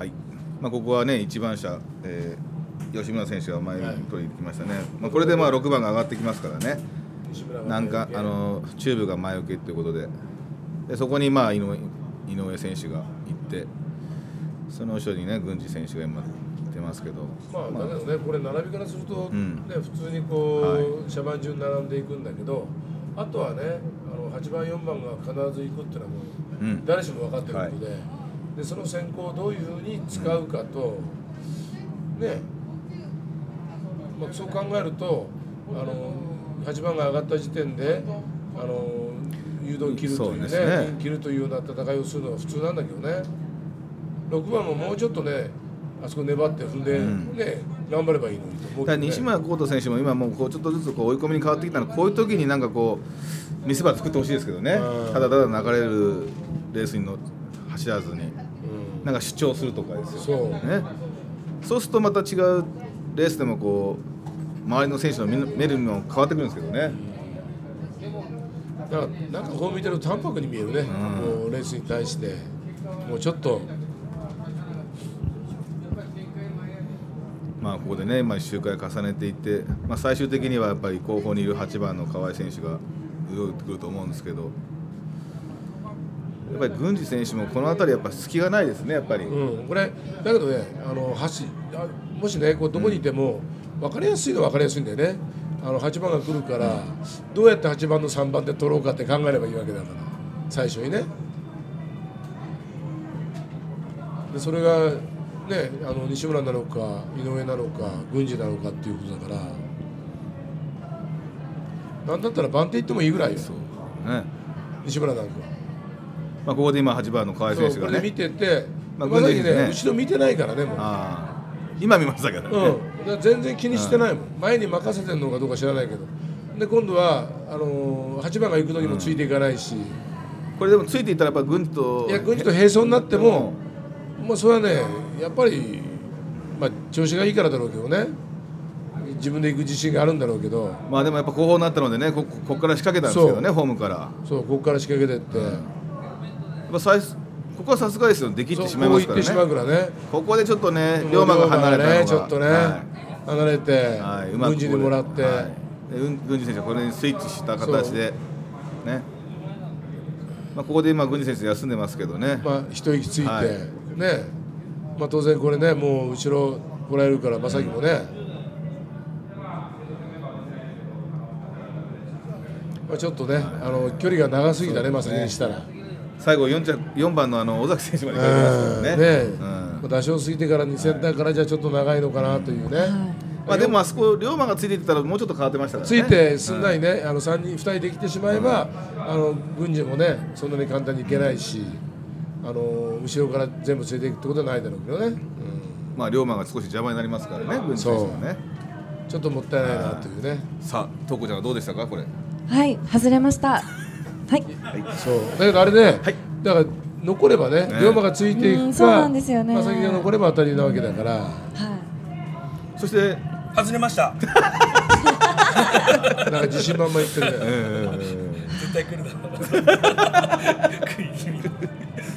はい。まあ、ここはね一番車、えー、吉村選手が前に取りに行きましたね、まあ、これでまあ6番が上がってきますからね。なんかあのチューブが前受けということで。でそこにまあ井上井上選手が行ってその後ろにね郡司選手が今出ますけど。まあ、だけどねこれ並びからすると、ん。ね普通にこはう、車番順に並んでいくんだけどあとはねあの8番4番が必ず行くっていうのはもう、うん。誰しも分かってることで,、でその先行をどういうふうに使うかと、ね、まあ、そう考えるとあの8番が上がった時点であの誘導を切るというねね。切るというような戦いをするのが普通なんだけどね。6番ももうちょっとねあそこ粘って踏んで、ん。ね頑張ればいいのにと思うね。西村浩太選手も今もうこうちょっとずつこう追い込みに変わってきたの。こういう時になんかこう見せ場作ってほしいですけどね。うん。ただただ流れるレースにの走らずに。うんなんか主張するとかですよ。そう。ね、そうするとまた違うレースでもこう周りの選手の見見るのも変わってくるんですけどね、だからなんかこう見てると淡白に見えるね、ん。こうレースに対して。もうちょっと。まあ、ここでね、まあ、周回重ねていって、まあ、最終的にはやっぱり後方にいる8番の河合選手が動いてくると思うんですけどやっぱり郡司選手もこの辺りやっぱ隙がないですねやっぱり、うん、これだけどねあの橋あもしねこうどこにいても分かりやすいのは分かりやすいんだよね。あの8番が来るからどうやって8番の3番で取ろうかって考えればいいわけだから最初にね。でそれがねあの西村なのか井上なのか郡司なのかっていうことだからなんだったら番手行ってもいいぐらいよ。ね。西村なんかまあ、ここで今8番の河合選手がね。てて、まあまさにね。後ろ見てないからねもう。今見ましたけどね、うん、全然気にしてないもん、前に任せてるのかどうか知らないけど。で今度はあのー、8番が行く時もついていかないし、これでもついていったらやっぱ郡司といや軍事と並走になっても、まあ、それはねやっぱり、まあ、調子がいいからだろうけどね。自分で行く自信があるんだろうけど。まあでもやっぱ後方になったのでねここから仕掛けたんですけどねホームから。そうここから仕掛けてって、やっぱここはさすがですよ。できてしまいますからここ行ってしまうねからね。ここでちょっとね龍馬が離れたのが。ねちょっとね、は離れて、いはい、うまく軍事でもらって、はい。でうん郡司選手はこれにスイッチした形でね。まあここで今郡司選手休んでますけどね、まあ、一息ついて、はい。ね、まあ、当然これねもう後ろもらえるから正木もね、まあ、ちょっとね、あの距離が長すぎたね正木にしたら。最後 4, 着4番のあの尾崎選手まで行かますからね。ねうん。まあ打賞過ぎてから2センターからじゃちょっと長いのかなというね、まあでもあそこ龍馬がついていってたらもうちょっと変わってましたからね。ついてすんなりね、あの3人2人できてしまえば、あの軍事もねそんなに簡単にいけないし、あの後ろから全部連れていくってことはないだろうけどね、まあ龍馬が少し邪魔になりますからね郡司選手はね。ちょっともったいないなというね、さあ東子ちゃんはどうでしたかこれ。はい、外れました。はい。そう。だけどあれね、はい。だから残ればね、ね。龍馬がついていくか、うんそうなんですよね。正木が残れば当たりなわけだから、はい。そして外れました。なんか自信満々言ってるね。絶対来るだろう